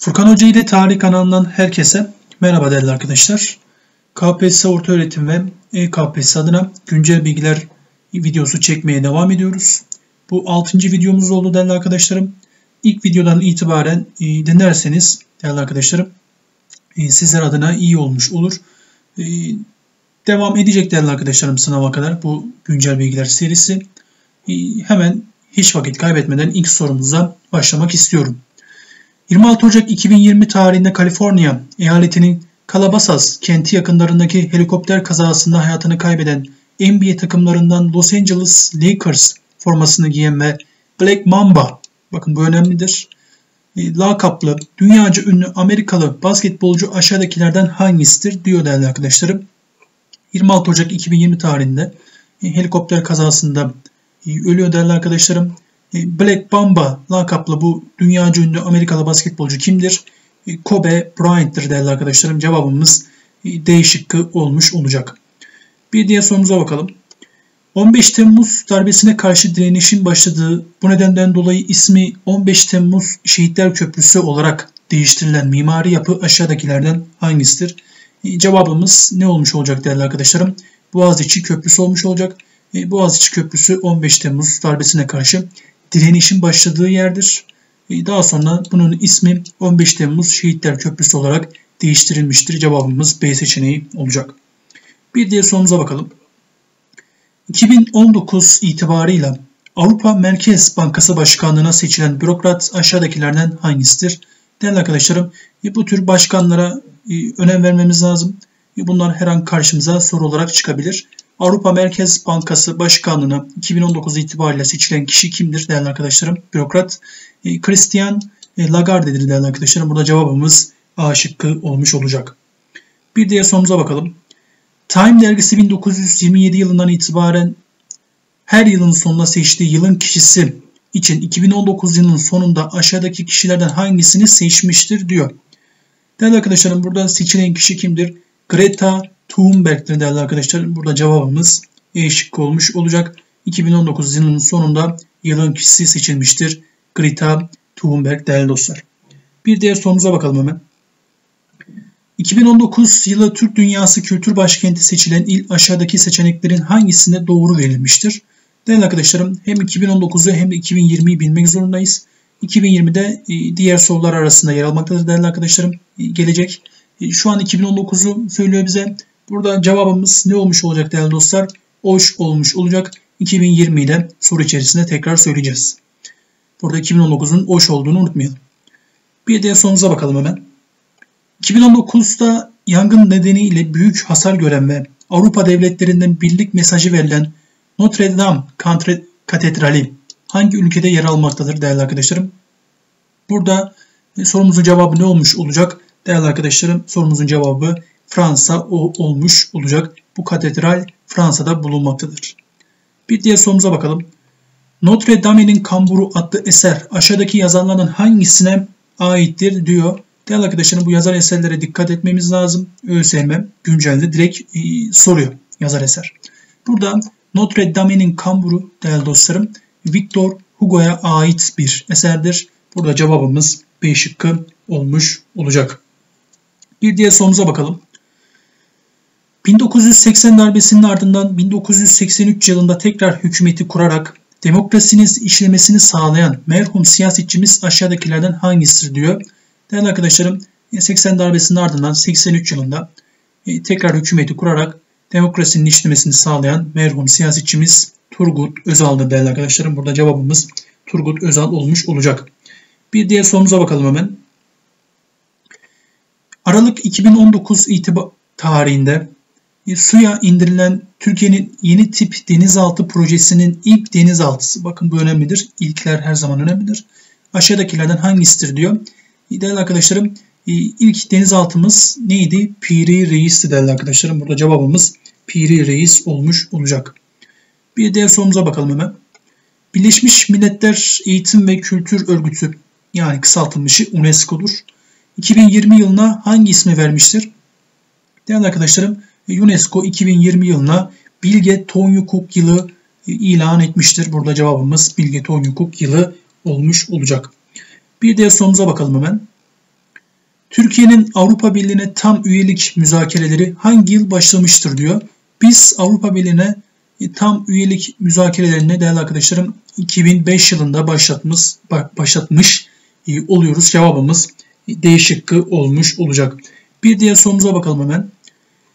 Furkan Hoca ile Tarih kanalından herkese merhaba değerli arkadaşlar. KPSS Orta Öğretim ve EKPSS adına güncel bilgiler videosu çekmeye devam ediyoruz. Bu 6. videomuz oldu değerli arkadaşlarım. İlk videodan itibaren e, dinlerseniz değerli arkadaşlarım e, sizler adına iyi olmuş olur. E, devam edecek değerli arkadaşlarım sınava kadar bu güncel bilgiler serisi. Hemen hiç vakit kaybetmeden ilk sorumuza başlamak istiyorum. 26 Ocak 2020 tarihinde Kaliforniya eyaletinin Calabasas kenti yakınlarındaki helikopter kazasında hayatını kaybeden NBA takımlarından Los Angeles Lakers formasını giyen ve Black Mamba, bakın bu önemlidir, e, lakaplı, dünyaca ünlü Amerikalı basketbolcu aşağıdakilerden hangisidir diyor değerli arkadaşlarım. 26 Ocak 2020 tarihinde e, helikopter kazasında e, ölüyor değerli arkadaşlarım. E, Black Bamba lakaplı bu dünya ünlü Amerikalı basketbolcu kimdir? E, Kobe Bryant'tır değerli arkadaşlarım. Cevabımız e, D şıkkı olmuş olacak. Bir diğer sorumuza bakalım. 15 Temmuz darbesine karşı direnişin başladığı bu nedenden dolayı ismi 15 Temmuz Şehitler Köprüsü olarak değiştirilen mimari yapı aşağıdakilerden hangisidir? Cevabımız ne olmuş olacak değerli arkadaşlarım? Boğaziçi Köprüsü olmuş olacak. Boğaziçi Köprüsü 15 Temmuz darbesine karşı direnişin başladığı yerdir. E, daha sonra bunun ismi 15 Temmuz Şehitler Köprüsü olarak değiştirilmiştir. Cevabımız B seçeneği olacak. Bir diğer sorumuza bakalım. 2019 itibarıyla Avrupa Merkez Bankası Başkanlığı'na seçilen bürokrat aşağıdakilerden hangisidir? Değerli arkadaşlarım e, bu tür başkanlara e, önem vermemiz lazım. Bunlar her an karşımıza soru olarak çıkabilir. Avrupa Merkez Bankası Başkanlığı'na 2019 itibariyle seçilen kişi kimdir değerli arkadaşlarım? Bürokrat e, Christian e, Lagarde'dir değerli arkadaşlarım. Burada cevabımız A şıkkı olmuş olacak. Bir diğer sorumuza bakalım. Time dergisi 1927 yılından itibaren her yılın sonuna seçtiği yılın kişisi için 2019 yılının sonunda aşağıdaki kişilerden hangisini seçmiştir diyor. Değerli arkadaşlarım burada seçilen kişi kimdir? Greta Thunberg'tir değerli arkadaşlar. Burada cevabımız E şıkkı olmuş olacak. 2019 yılının sonunda yılın kişisi seçilmiştir. Greta Thunberg değerli dostlar. Bir diğer sorumuza bakalım hemen. 2019 yılı Türk Dünyası Kültür Başkenti seçilen il aşağıdaki seçeneklerin hangisinde doğru verilmiştir? Değerli arkadaşlarım hem 2019'u hem de 2020'yi bilmek zorundayız. 2020'de e, diğer sorular arasında yer almaktadır değerli arkadaşlarım. E, gelecek. E, şu an 2019'u söylüyor bize. Burada cevabımız ne olmuş olacak değerli dostlar? Oş olmuş olacak. 2020 ile soru içerisinde tekrar söyleyeceğiz. Burada 2019'un oş olduğunu unutmayalım. Bir diğer sorumuza bakalım hemen. 2019'da yangın nedeniyle büyük hasar gören ve Avrupa devletlerinden birlik mesajı verilen Notre Dame Katedrali hangi ülkede yer almaktadır değerli arkadaşlarım? Burada sorumuzun cevabı ne olmuş olacak? Değerli arkadaşlarım sorumuzun cevabı Fransa olmuş olacak. Bu katedral Fransa'da bulunmaktadır. Bir diğer sorumuza bakalım. Notre Dame'nin Kamburu adlı eser aşağıdaki yazarlardan hangisine aittir diyor. Değerli arkadaşlarım bu yazar eserlere dikkat etmemiz lazım. ÖSYM güncelde direkt e, soruyor yazar eser. Burada Notre Dame'nin Kamburu değerli dostlarım Victor Hugo'ya ait bir eserdir. Burada cevabımız B şıkkı olmuş olacak. Bir diğer sorumuza bakalım. 1980 darbesinin ardından 1983 yılında tekrar hükümeti kurarak demokrasinin işlemesini sağlayan merhum siyasetçimiz aşağıdakilerden hangisidir diyor. Değerli arkadaşlarım 80 darbesinin ardından 83 yılında e, tekrar hükümeti kurarak demokrasinin işlemesini sağlayan merhum siyasetçimiz Turgut Özal'dır değerli arkadaşlarım. Burada cevabımız Turgut Özal olmuş olacak. Bir diğer sorumuza bakalım hemen. Aralık 2019 itibar tarihinde suya indirilen Türkiye'nin yeni tip denizaltı projesinin ilk denizaltısı. Bakın bu önemlidir. İlkler her zaman önemlidir. Aşağıdakilerden hangisidir diyor. E, değerli arkadaşlarım e, ilk denizaltımız neydi? Piri Reis'ti değerli arkadaşlarım. Burada cevabımız Piri Reis olmuş olacak. Bir diğer sorumuza bakalım hemen. Birleşmiş Milletler Eğitim ve Kültür Örgütü yani kısaltılmışı UNESCO'dur. 2020 yılına hangi ismi vermiştir? Değerli arkadaşlarım UNESCO 2020 yılına Bilge Tonyukuk yılı ilan etmiştir. Burada cevabımız Bilge Tonyukuk yılı olmuş olacak. Bir diğer sorumuza bakalım hemen. Türkiye'nin Avrupa Birliği'ne tam üyelik müzakereleri hangi yıl başlamıştır diyor. Biz Avrupa Birliği'ne tam üyelik müzakerelerine değerli arkadaşlarım 2005 yılında başlatmış, başlatmış e, oluyoruz. Cevabımız D şıkkı olmuş olacak. Bir diğer sorumuza bakalım hemen.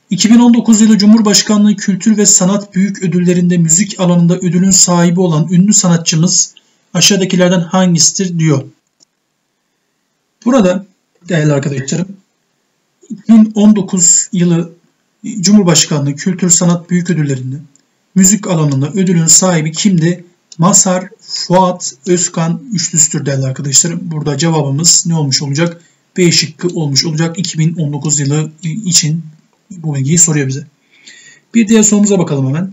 2019 yılı Cumhurbaşkanlığı Kültür ve Sanat Büyük Ödülleri'nde müzik alanında ödülün sahibi olan ünlü sanatçımız aşağıdakilerden hangisidir diyor. Burada değerli arkadaşlarım 2019 yılı Cumhurbaşkanlığı Kültür Sanat Büyük Ödülleri'nde müzik alanında ödülün sahibi kimdi? Masar Fuat Özkan üçlüsüdür değerli arkadaşlarım. Burada cevabımız ne olmuş olacak? B şıkkı olmuş olacak. 2019 yılı için bu bilgiyi soruyor bize. Bir diğer sorumuza bakalım hemen.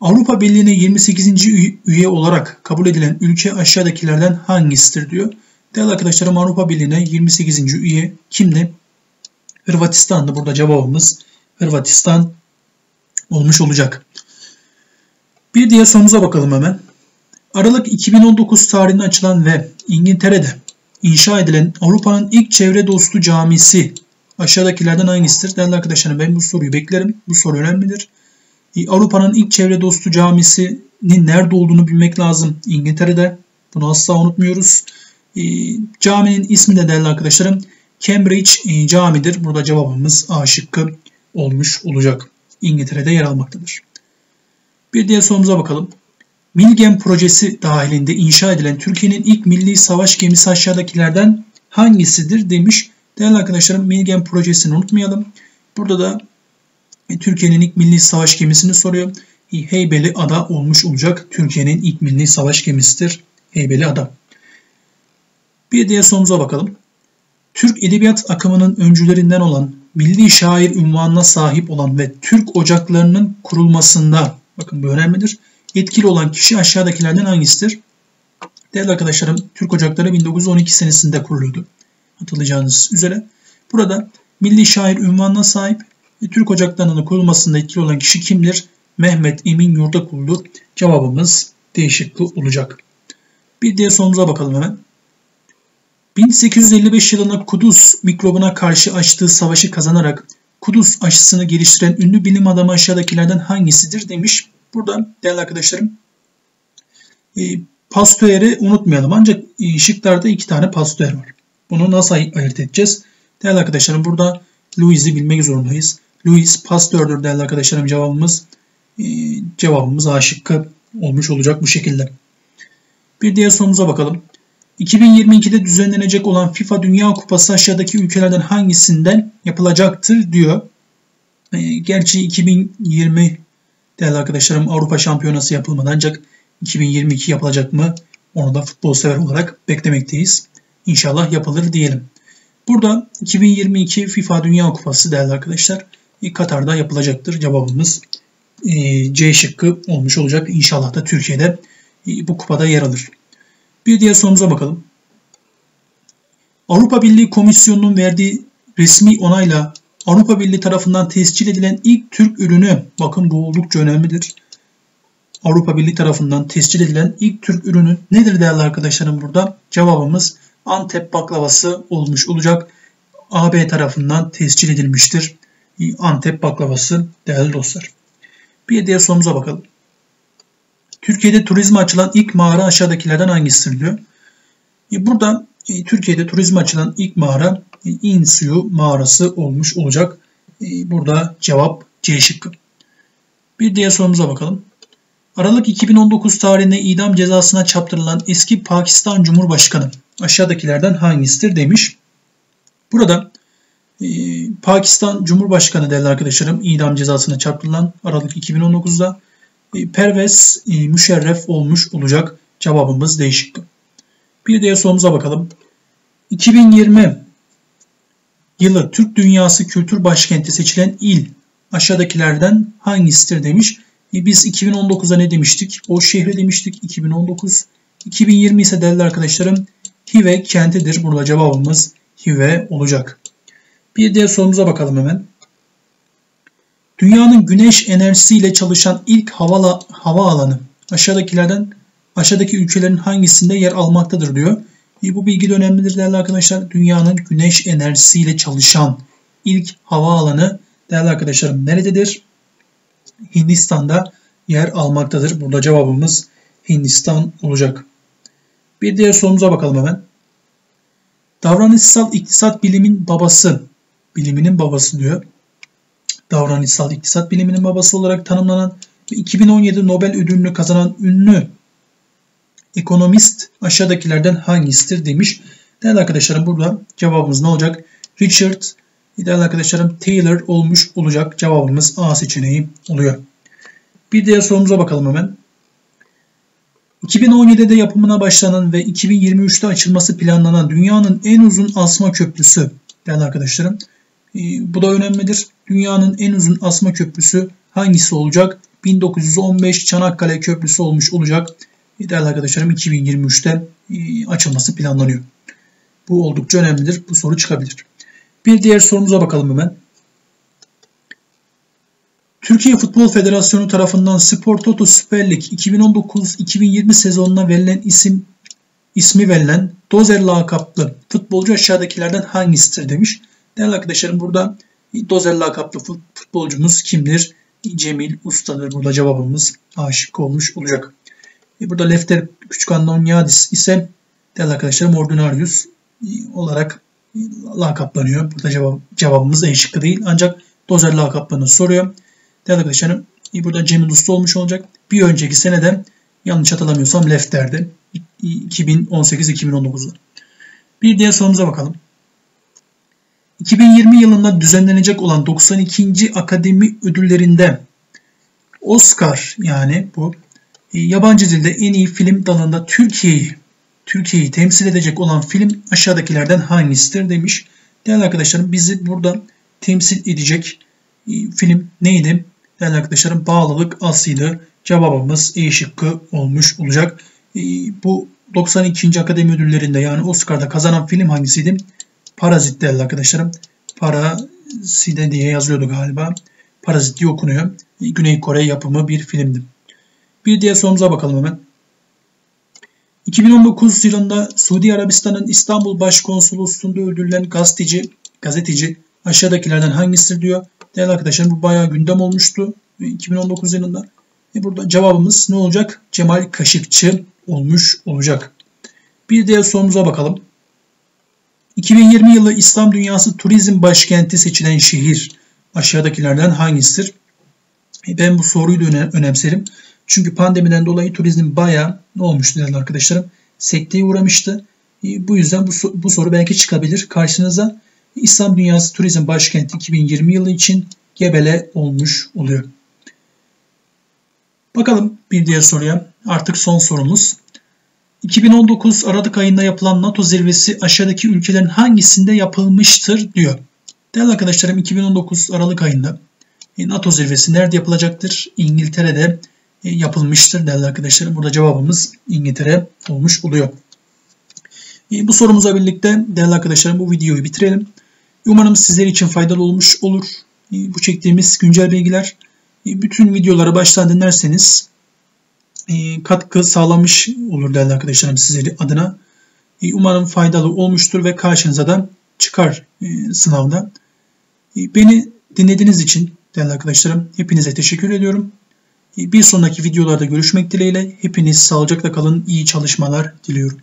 Avrupa Birliği'ne 28. üye olarak kabul edilen ülke aşağıdakilerden hangisidir diyor. Değerli arkadaşlarım Avrupa Birliği'ne 28. üye kimdi? Hırvatistan'dı. Burada cevabımız Hırvatistan olmuş olacak. Bir diğer sorumuza bakalım hemen. Aralık 2019 tarihinde açılan ve İngiltere'de inşa edilen Avrupa'nın ilk çevre dostu camisi aşağıdakilerden hangisidir? Değerli arkadaşlarım ben bu soruyu beklerim. Bu soru önemlidir. E, Avrupa'nın ilk çevre dostu camisinin nerede olduğunu bilmek lazım. İngiltere'de. Bunu asla unutmuyoruz. E, caminin ismi de değerli arkadaşlarım Cambridge e, camidir. Burada cevabımız A şıkkı olmuş olacak. İngiltere'de yer almaktadır. Bir diğer sorumuza bakalım. Milgem projesi dahilinde inşa edilen Türkiye'nin ilk milli savaş gemisi aşağıdakilerden hangisidir demiş. Değerli arkadaşlarım Milgem projesini unutmayalım. Burada da e, Türkiye'nin ilk milli savaş gemisini soruyor. Heybeli Ada olmuş olacak. Türkiye'nin ilk milli savaş gemisidir. Heybeli Ada. Bir diğer sorumuza bakalım. Türk edebiyat akımının öncülerinden olan, milli şair ünvanına sahip olan ve Türk ocaklarının kurulmasında, bakın bu önemlidir, etkili olan kişi aşağıdakilerden hangisidir? Değerli arkadaşlarım, Türk Ocakları 1912 senesinde kuruldu. Hatırlayacağınız üzere. Burada milli şair ünvanına sahip ve Türk Ocakları'nın kurulmasında etkili olan kişi kimdir? Mehmet Emin Yurdakul'dur. Cevabımız değişikli olacak. Bir diğer sorumuza bakalım hemen. 1855 yılında Kudüs mikrobuna karşı açtığı savaşı kazanarak Kudüs aşısını geliştiren ünlü bilim adamı aşağıdakilerden hangisidir demiş. Burada değerli arkadaşlarım e, Pasteur'ü unutmayalım. Ancak e, şıklarda iki tane Pasteur var. Bunu nasıl ayırt edeceğiz? Değerli arkadaşlarım burada Louis'i bilmek zorundayız. Louis Pasteur'dur değerli arkadaşlarım cevabımız. E, cevabımız A şıkkı olmuş olacak bu şekilde. Bir diğer sorumuza bakalım. 2022'de düzenlenecek olan FIFA Dünya Kupası aşağıdaki ülkelerden hangisinden yapılacaktır diyor. E, gerçi 2020 değerli arkadaşlarım Avrupa Şampiyonası yapılmadı ancak 2022 yapılacak mı onu da futbol sever olarak beklemekteyiz. İnşallah yapılır diyelim. Burada 2022 FIFA Dünya Kupası değerli arkadaşlar e, Katar'da yapılacaktır. Cevabımız e, C şıkkı olmuş olacak. İnşallah da Türkiye'de e, bu kupada yer alır. Bir diğer sorumuza bakalım. Avrupa Birliği Komisyonu'nun verdiği resmi onayla Avrupa Birliği tarafından tescil edilen ilk Türk ürünü, bakın bu oldukça önemlidir. Avrupa Birliği tarafından tescil edilen ilk Türk ürünü nedir değerli arkadaşlarım burada? Cevabımız Antep baklavası olmuş olacak. AB tarafından tescil edilmiştir. Antep baklavası değerli dostlar. Bir diğer sorumuza bakalım. Türkiye'de turizme açılan ilk mağara aşağıdakilerden hangisidir diyor. E, burada e, Türkiye'de turizme açılan ilk mağara e, İnsuyu mağarası olmuş olacak. Burada cevap C şıkkı. Bir diğer sorumuza bakalım. Aralık 2019 tarihinde idam cezasına çarptırılan eski Pakistan Cumhurbaşkanı aşağıdakilerden hangisidir demiş. Burada e, Pakistan Cumhurbaşkanı değerli arkadaşlarım idam cezasına çarptırılan Aralık 2019'da e, Pervez e, Müşerref olmuş olacak. Cevabımız değişik. Bir diğer sorumuza bakalım. 2020 yılı Türk Dünyası Kültür Başkenti seçilen il aşağıdakilerden hangisidir demiş. E biz 2019'da ne demiştik? O şehre demiştik 2019. 2020 ise değerli arkadaşlarım Hive kentidir. Burada cevabımız Hive olacak. Bir diğer sorumuza bakalım hemen. Dünyanın güneş enerjisiyle çalışan ilk hava, hava alanı aşağıdakilerden aşağıdaki ülkelerin hangisinde yer almaktadır diyor. Bu bilgi de önemlidir değerli arkadaşlar. Dünyanın güneş enerjisiyle çalışan ilk havaalanı değerli arkadaşlarım nerededir? Hindistan'da yer almaktadır. Burada cevabımız Hindistan olacak. Bir diğer sorumuza bakalım hemen. Davranışsal iktisat bilimin babası, biliminin babası diyor. Davranışsal iktisat biliminin babası olarak tanımlanan ve 2017 Nobel ödülünü kazanan ünlü ekonomist aşağıdakilerden hangisidir demiş. Değerli arkadaşlarım burada cevabımız ne olacak? Richard, değerli arkadaşlarım Taylor olmuş olacak. Cevabımız A seçeneği oluyor. Bir diğer sorumuza bakalım hemen. 2017'de yapımına başlanan ve 2023'te açılması planlanan dünyanın en uzun asma köprüsü değerli arkadaşlarım. E, bu da önemlidir. Dünyanın en uzun asma köprüsü hangisi olacak? 1915 Çanakkale Köprüsü olmuş olacak. E, değerli arkadaşlarım 2023'te e, açılması planlanıyor. Bu oldukça önemlidir. Bu soru çıkabilir. Bir diğer sorumuza bakalım hemen. Türkiye Futbol Federasyonu tarafından Spor Toto Süper Lig 2019-2020 sezonuna verilen isim ismi verilen Dozer lakaplı futbolcu aşağıdakilerden hangisidir demiş. Değerli arkadaşlarım burada Dozer lakaplı futbolcumuz kimdir? Cemil Usta'dır. Burada cevabımız aşık olmuş olacak. E, burada Lefter Küçük Annonyadis ise değerli arkadaşlarım Ordinarius olarak lakaplanıyor. Burada cevap, cevabımız E şıkkı değil. Ancak Dozer lakaplığını soruyor. Değerli arkadaşlarım burada Cemil Usta olmuş olacak. Bir önceki senede yanlış hatırlamıyorsam Lefter'di. 2018-2019'da. Bir diğer sorumuza bakalım. 2020 yılında düzenlenecek olan 92. Akademi Ödülleri'nde Oscar yani bu e, yabancı dilde en iyi film dalında Türkiye'yi Türkiye'yi temsil edecek olan film aşağıdakilerden hangisidir demiş. Değerli arkadaşlarım bizi burada temsil edecek e, film neydi? Değerli arkadaşlarım bağlılık aslıydı. Cevabımız E şıkkı olmuş olacak. E, bu 92. Akademi Ödülleri'nde yani Oscar'da kazanan film hangisiydi? Parazit değerli arkadaşlarım. Parazide diye yazıyordu galiba. Parazit diye okunuyor. Güney Kore yapımı bir filmdi. Bir diğer sorumuza bakalım hemen. 2019 yılında Suudi Arabistan'ın İstanbul Başkonsolosluğu'nda öldürülen gazeteci, gazeteci aşağıdakilerden hangisidir diyor. Değerli arkadaşlar bu bayağı gündem olmuştu 2019 yılında. E burada cevabımız ne olacak? Cemal Kaşıkçı olmuş olacak. Bir diğer sorumuza bakalım. 2020 yılı İslam Dünyası Turizm Başkenti seçilen şehir aşağıdakilerden hangisidir? E ben bu soruyu da önemserim. Çünkü pandemiden dolayı turizm bayağı ne olmuştu değerli arkadaşlarım? Sekteye uğramıştı. E, bu yüzden bu, bu soru belki çıkabilir karşınıza. İslam Dünyası Turizm Başkenti 2020 yılı için Gebele olmuş oluyor. Bakalım bir diğer soruya. Artık son sorumuz. 2019 Aralık ayında yapılan NATO zirvesi aşağıdaki ülkelerin hangisinde yapılmıştır diyor. Değerli arkadaşlarım 2019 Aralık ayında e, NATO zirvesi nerede yapılacaktır? İngiltere'de yapılmıştır değerli arkadaşlarım. Burada cevabımız İngiltere olmuş oluyor. E, bu sorumuza birlikte değerli arkadaşlarım bu videoyu bitirelim. Umarım sizler için faydalı olmuş olur. Bu çektiğimiz güncel bilgiler bütün videoları baştan dinlerseniz katkı sağlamış olur değerli arkadaşlarım sizleri adına. Umarım faydalı olmuştur ve karşınıza da çıkar sınavda. Beni dinlediğiniz için değerli arkadaşlarım hepinize teşekkür ediyorum. Bir sonraki videolarda görüşmek dileğiyle hepiniz sağlıcakla kalın, iyi çalışmalar diliyorum.